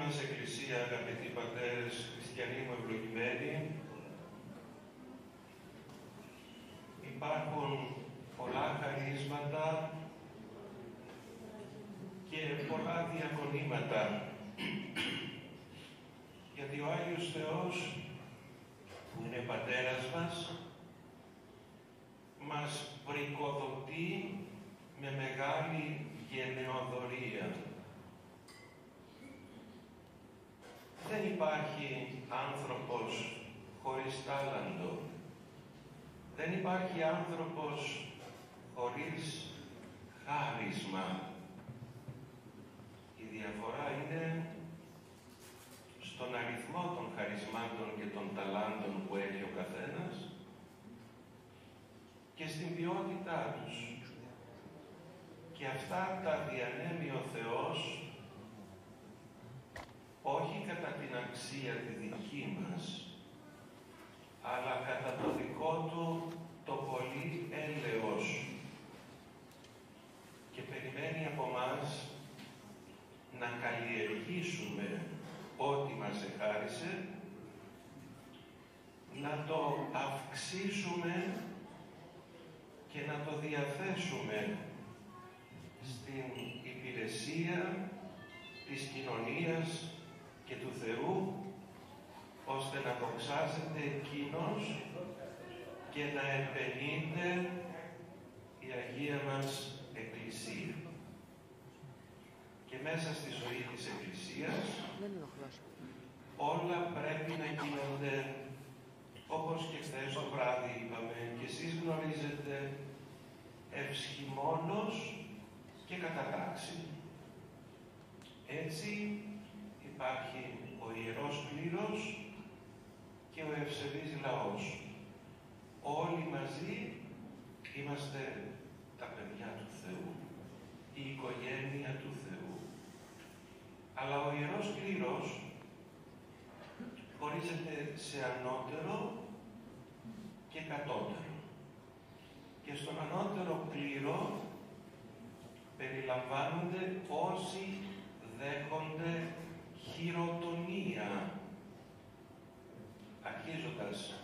μας Εκκλησία, αγαπητοί πατέρες, χριστιανοί μου ευλογημένοι, υπάρχουν πολλά χαρίσματα και πολλά διακονήματα γιατί ο Άγιος Θεός που είναι Πατέρας μας μας πρικοδοτεί με μεγάλη γενεοδορία. Δεν υπάρχει άνθρωπος χωρίς τάλαντο. Δεν υπάρχει άνθρωπος χωρίς χάρισμα. Η διαφορά είναι στον αριθμό των χαρισμάτων και των ταλάντων που έχει ο καθένας και στην ποιότητά τους. Και αυτά τα διανέμει ο Θεός όχι κατά την αξία τη δική μας, αλλά κατά το δικό Του το πολύ έλεος. Και περιμένει από μας να καλλιεργήσουμε ό,τι μας εχάρισε, να το αυξήσουμε και να το διαθέσουμε στην υπηρεσία της κοινωνίας και του Θεού, ώστε να δοξάζεται Εκείνος και να επενείται η Αγία μας Εκκλησία. Και μέσα στη ζωή της Εκκλησίας όλα πρέπει να γίνονται όπως και χθες το βράδυ είπαμε. Και εσείς γνωρίζετε ευσχημόνος και κατατάξη. Έτσι υπάρχει ο Ιερός Κλήρος και ο ευσεβής λαός. Όλοι μαζί είμαστε τα παιδιά του Θεού η οικογένεια του Θεού. Αλλά ο Ιερός Κλήρος χωρίζεται σε ανώτερο και κατώτερο. Και στον ανώτερο κλήρο περιλαμβάνονται όσοι δέχονται χειροτονία, αρχίζοντας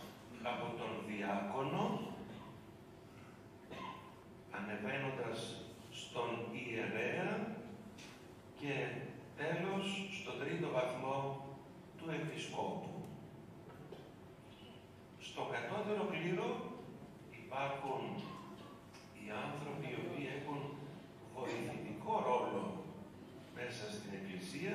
από τον διάκονο, ανεβαίνοντας στον ιερέα και τέλος στον τρίτο βαθμό του επισκόπου. Στο κατώτερο κλήρο υπάρχουν οι άνθρωποι οι οποίοι έχουν βοηθητικό ρόλο μέσα στην Εκκλησία,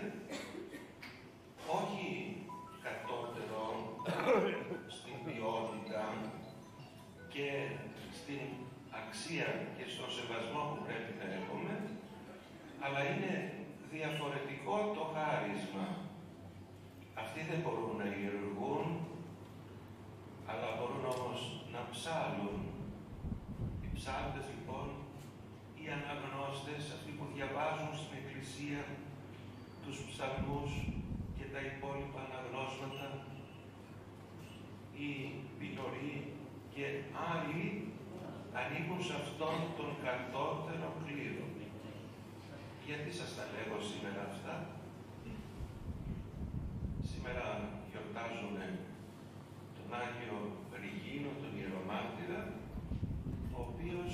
αξία και στον σεβασμό που πρέπει να έχουμε, αλλά είναι διαφορετικό το χάρισμα. Αυτοί δεν μπορούν να ιερουργούν, αλλά μπορούν όμως να ψάλουν. Οι ψάλτες λοιπόν, οι αναγνώστες, αυτοί που διαβάζουν στην Εκκλησία τους ψαλμούς και τα υπόλοιπα αναγνώσματα, οι πινωροί και άλλοι ανήκουν σε αυτόν τον κατώτερο κλήρο. Γιατί σας τα λέγω σήμερα αυτά; Σήμερα γιορτάζουμε τον Άγιο Ριγίνο, τον Ιερομάρτυρα, ο οποίος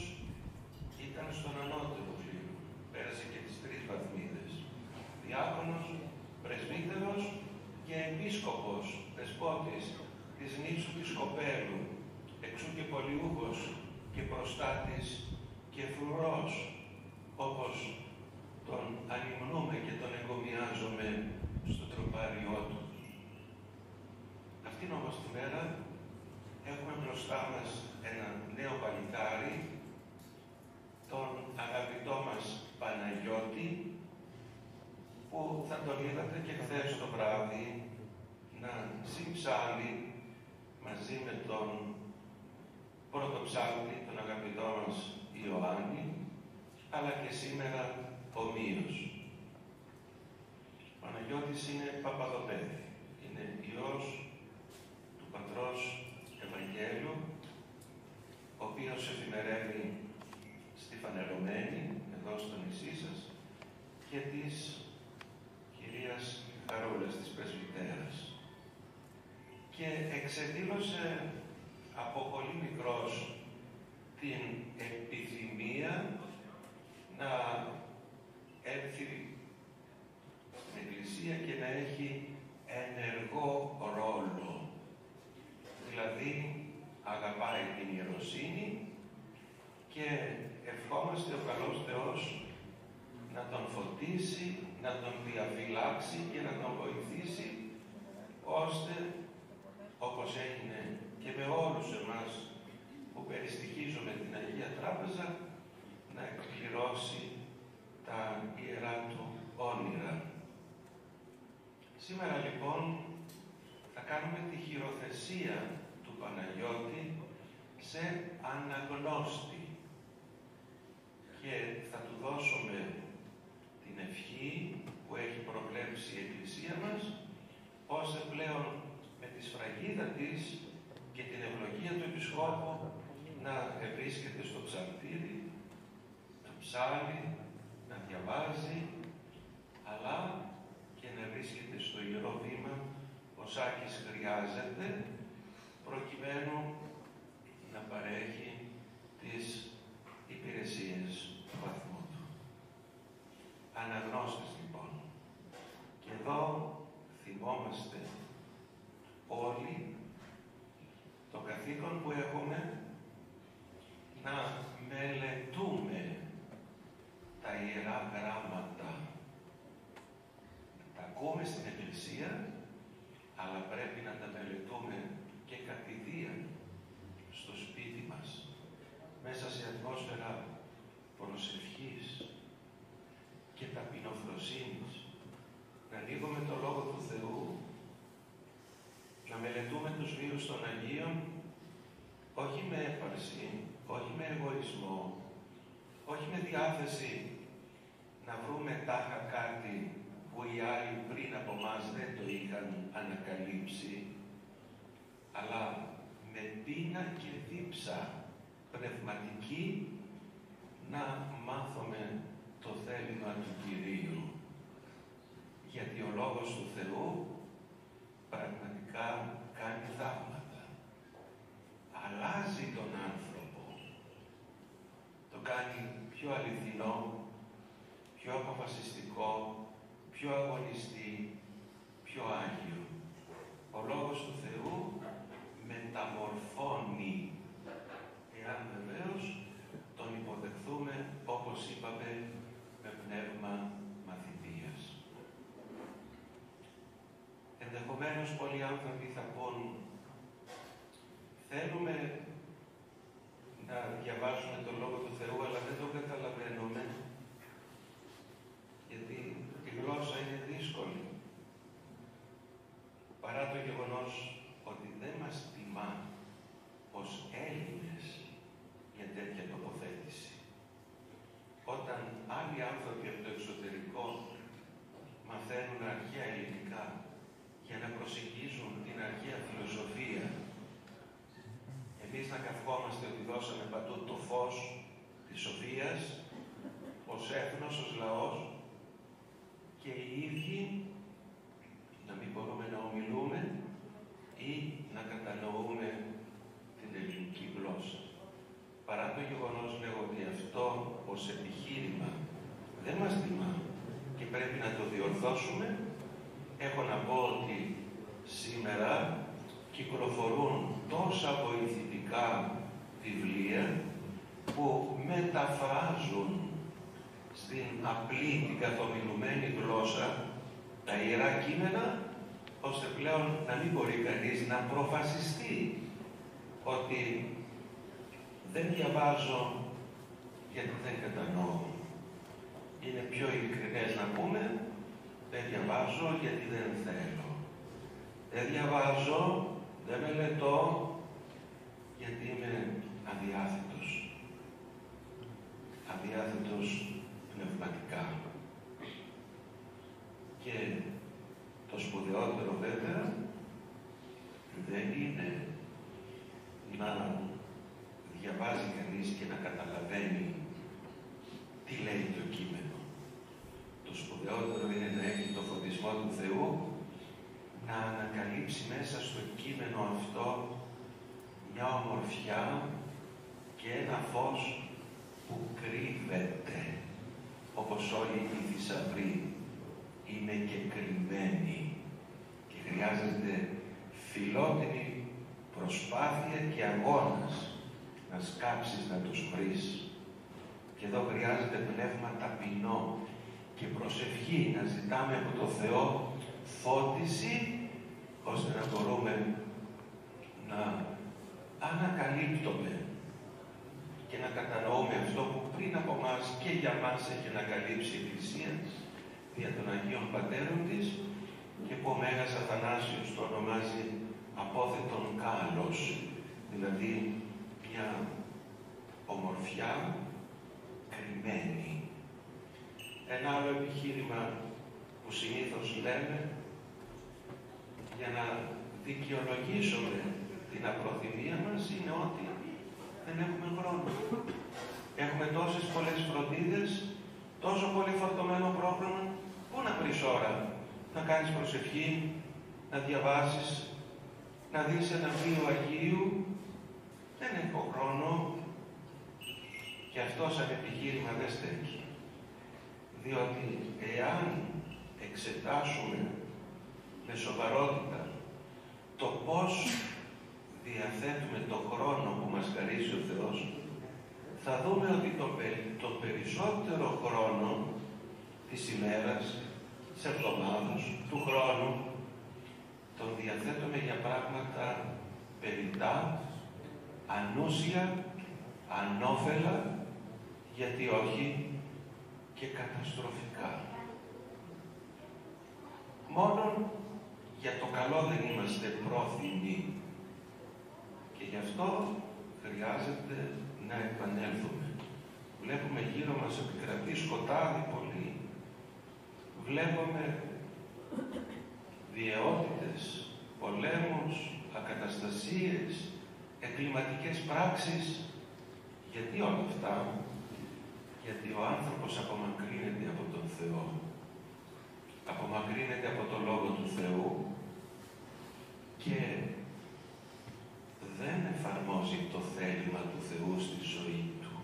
ήταν στον ανώτερο κλήρο. Πέρασε και τις τρεις βαθμίδες. Διάκονος, πρεσβύτερος και επίσκοπος, δεσπότης της νήσου της Κοπέλου, εξού και πολιούχος και προστάτης και φρουρός, όπως τον ανυμνούμε και τον εγκομιάζουμε στο τροπάριό του. Αυτήν όμως τη μέρα έχουμε μπροστά μας ένα νέο παλικάρι, τον αγαπητό μας Παναγιώτη, που θα τον είδατε και χθες το βράδυ να συμψάλει μαζί με τον πρωτοψάλτη, τον αγαπητό μας Ιωάννη, αλλά και σήμερα ομοίως. Ο Παναγιώτης είναι Παπαδοπέδη, είναι Υιός του Πατρός Ευαγγέλου, ο οποίος εφημερεύει στη Φανερωμένη, εδώ στο νησί σας, και της κυρίας Χαρούλας, της Πρεσβυτέρας. Και εξεδήλωσε από πολύ μικρός την επιθυμία να έρθει στην Εκκλησία και να έχει ενεργό ρόλο. Δηλαδή, αγαπάει την ιεροσύνη και ευχόμαστε ο καλός Θεός να τον φωτίσει, να τον διαφυλάξει και να τον βοηθήσει ώστε όπως έγινε και με όλους εμάς που περιστοιχίζουμε την Αγία Τράπεζα να εκπληρώσει τα ιερά του όνειρα. Σήμερα λοιπόν θα κάνουμε τη χειροθεσία του Παναγιώτη σε αναγνώστη και θα του δώσουμε την ευχή που έχει προβλέψει η Εκκλησία μας ώστε πλέον με τη σφραγίδα της και την ευλογία του Επισκόπου να βρίσκεται στο ψαλτήρι, να ψάλει, να διαβάζει, αλλά και να βρίσκεται στο Ιερό Βήμα, ο Σάκης χρειάζεται, προκειμένου να παρέχει τις υπηρεσίες του βαθμού του. Αναγνώστες λοιπόν. Και εδώ θυμόμαστε όλοι το καθήκον που έχουμε να μελετούμε τα Ιερά Γράμματα. Τα ακούμε στην Εκκλησία, αλλά πρέπει να τα μελετούμε και κατηδίαν στο σπίτι μας, μέσα σε ατμόσφαιρα προσευχής και ταπεινοφροσύνης. Να ανοίγουμε το Λόγο του Θεού, να μελετούμε τους βίους των Αγίων, όχι με έπαρση, όχι με εγωισμό, όχι με διάθεση να βρούμε τάχα κάτι που οι άλλοι πριν από μας δεν το είχαν ανακαλύψει, αλλά με πείνα και δίψα πνευματική να μάθουμε το θέλημα του Κυρίου. Γιατί ο Λόγος του Θεού πραγματικά κάνει θαύματα. Αλλάζει τον άνθρωπο. Το κάνει πιο αληθινό, πιο αποφασιστικό, πιο αγωνιστή, πιο Άγιο. Ο Λόγος του Θεού μεταμορφώνει, εάν βεβαίως τον υποδεχθούμε, όπως είπαμε, με πνεύμα μαθητείας. Ενδεχομένως πολλοί άνθρωποι θα πούν θέλουμε να διαβάσουμε τον Λόγο του Θεού, αλλά δεν το καταλαβαίνουμε, γιατί η γλώσσα είναι δύσκολη. Παρά το γεγονός ότι δεν μας τιμά ως Έλληνες για τέτοια τοποθέτηση. Όταν άλλοι άνθρωποι από το εξωτερικό μαθαίνουν αρχαία ελληνικά για να προσεγγίζουν την αρχαία φιλοσοφία, εμείς να καθόμαστε ότι δώσαμε παντού το φως της σοφίας, ως έθνος, ως λαός, και οι ίδιοι να μην μπορούμε να ομιλούμε ή να κατανοούμε την ελληνική γλώσσα. Παρά το γεγονός λέγω ότι αυτό ως επιχείρημα δεν μας τιμά και πρέπει να το διορθώσουμε, έχω να πω ότι σήμερα κυκλοφορούν τόσα βοηθητικά βιβλία που μεταφράζουν στην απλή, την καθομιλουμένη γλώσσα τα ιερά κείμενα, ώστε πλέον να μην μπορεί κανείς να προφασιστεί ότι δεν διαβάζω γιατί δεν κατανοώ. Είναι πιο ειλικρινές να πούμε, δεν διαβάζω γιατί δεν θέλω. Δεν διαβάζω, δεν μελετώ γιατί είμαι αδιάθετος. Αδιάθετος πνευματικά. Και το σπουδαιότερο βέβαια δεν είναι να διαβάζει κανείς και να καταλαβαίνει τι λέει το κείμενο. Το σπουδαιότερο είναι να έχει το φωτισμό του Θεού να ανακαλύψει μέσα στο κείμενο αυτό μια μια ομορφιά και ένα φως που κρύβεται, όπως όλοι οι θησαυροί είναι και κρυμμένοι και χρειάζεται φιλότιμη προσπάθεια και αγώνας να σκάψεις να τους βρεις. Και εδώ χρειάζεται πνεύμα ταπεινό και προσευχή να ζητάμε από το Θεό φώτιση ώστε να μπορούμε να ανακαλύπτουμε και να κατανοούμε αυτό που πριν από μας και για μας έχει ανακαλύψει η Εκκλησία δια των Αγίων Πατέρων της και που ο Μέγας Αθανάσιος το ονομάζει απόθετον κάλος, δηλαδή μια ομορφιά κρυμμένη. Ένα άλλο επιχείρημα που συνήθως λέμε για να δικαιολογήσουμε την απροθυμία μας είναι ότι δεν έχουμε χρόνο. Έχουμε τόσες πολλές φροντίδες, τόσο πολύ φορτωμένο πρόγραμμα, πού να βρεις ώρα να κάνεις προσευχή, να διαβάσεις, να δεις ένα βίο Αγίου. Δεν έχω χρόνο και αυτό σαν επιχείρημα δεν στέκει. Διότι εάν εξετάσουμε με σοβαρότητα το πώς διαθέτουμε το χρόνο που μας χαρίζει ο Θεός, θα δούμε ότι το, περισσότερο χρόνο της ημέρας, της εβδομάδας, του χρόνου, τον διαθέτουμε για πράγματα περιτά, ανούσια, ανώφελα, γιατί όχι και καταστροφικά. Μόνο για το καλό δεν είμαστε πρόθυμοι και γι' αυτό χρειάζεται να επανέλθουμε. Βλέπουμε γύρω μας επικρατεί σκοτάδι πολύ. Βλέπουμε διαιότητες, πολέμους, ακαταστασίες, εγκληματικές πράξεις. Γιατί όλα αυτά, γιατί ο άνθρωπος απομακρύνεται από τον Θεό, απομακρύνεται από το Λόγο του Θεού και δεν εφαρμόζει το θέλημα του Θεού στη ζωή του.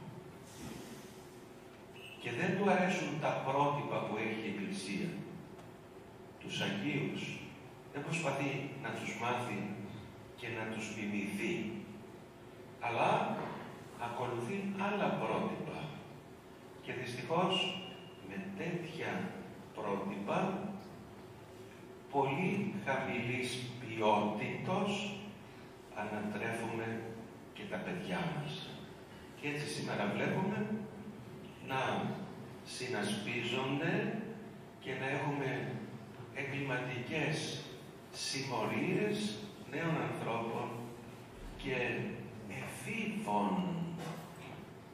Και δεν του αρέσουν τα πρότυπα που έχει η Εκκλησία. Τους Αγίους δεν προσπαθεί να τους μάθει και να τους μιμηθεί. Αλλά ακολουθεί άλλα πρότυπα. Και δυστυχώς με τέτοια πρότυπα πολύ χαμηλής ποιότητος ανατρέφουμε και τα παιδιά μας. Και έτσι σήμερα βλέπουμε να συνασπίζονται και να έχουμε εγκληματικές συμμορίες νέων ανθρώπων και εφήβων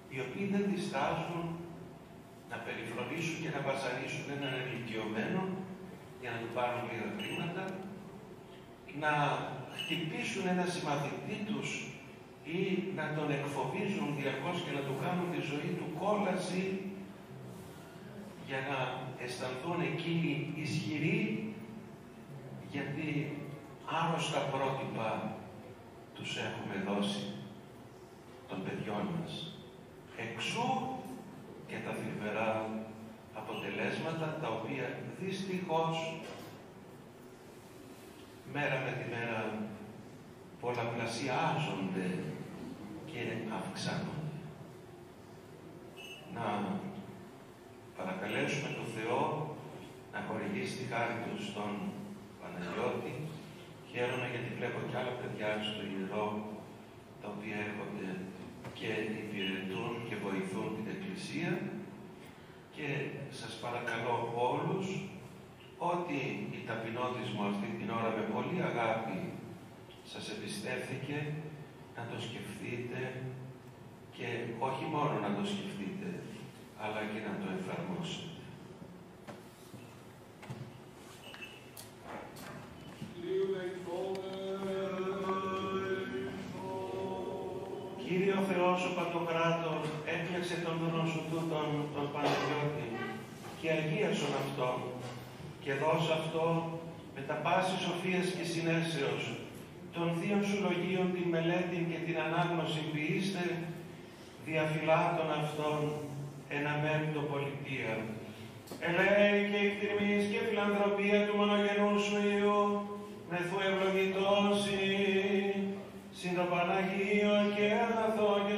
οι οποίοι δεν διστάζουν να περιφρονήσουν και να βασανίσουν έναν ηλικιωμένο για να του πάρουν λίγα χρήματα, να χτυπήσουν ένα συμμαθητή τους ή να τον εκφοβίζουν διαρκώς και να του κάνουν τη ζωή του κόλαση για να αισθανθούν εκείνοι ισχυροί γιατί άρρωστα πρότυπα τους έχουμε δώσει των παιδιών μας. Εξού και τα θλιβερά αποτελέσματα τα οποία δυστυχώς μέρα με τη μέρα πολλαπλασιάζονται και αυξάνονται. Να παρακαλέσουμε τον Θεό να χορηγήσει τη χάρη του στον Παναγιώτη. Χαίρομαι γιατί βλέπω και άλλα παιδιά στο ιερό τα οποία έρχονται και υπηρετούν και βοηθούν την Εκκλησία και σας παρακαλώ όλους ότι η ταπεινότης μου αυτή την ώρα με πολύ αγάπη σας εμπιστεύθηκε να το σκεφτείτε και όχι μόνο να το σκεφτείτε, αλλά και να το εφαρμόσετε. Κύριε ο Θεός ο Παντοκράτορ, έφτιαξε τον γνώσο τούτον τον Παναγιώτη και αγίασον αυτόν και δώσε αυτό με τα πάσης σοφίας και συνέσεως των θείων σου λογίων την μελέτη και την ανάγνωση ποιήστε, διαφυλάτων αυτών εναμέμπτω πολιτεία. Ελέη και εκτιμής και φιλανθρωπία του μονογενού σου Υιού, μεθού ευλογητώσει, συν το Παναγίο και αγαθό και